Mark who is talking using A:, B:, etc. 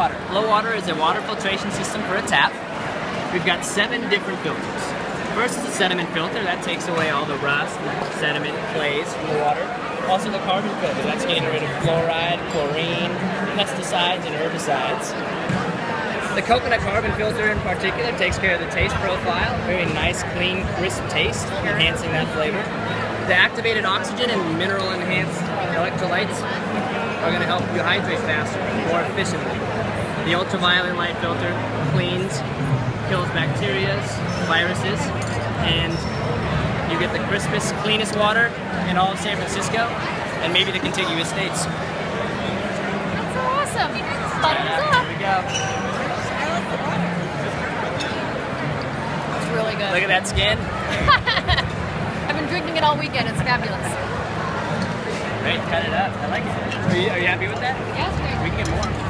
A: Flo water is a water filtration system for a tap. We've got seven different filters. First is the sediment filter, that takes away all the rust, and sediment, clays from the water. Also the carbon filter, that's getting rid of fluoride, chlorine, pesticides, and herbicides. The coconut carbon filter in particular takes care of the taste profile. Very nice, clean, crisp taste, enhancing that flavor. The activated oxygen and mineral enhanced electrolytes are going to help you hydrate faster, more efficiently. The ultraviolet light filter cleans, kills bacteria, viruses, and you get the crispest, cleanest water in all of San Francisco and maybe the contiguous states.
B: That's so awesome. Thumbs up.
A: Here we go.
B: It's really good.
A: Look at that skin.
B: I've been drinking it all weekend. It's fabulous.
A: Right, cut it up. I like it. Are you, are you happy with that?
B: Yeah, great.
A: We can get more.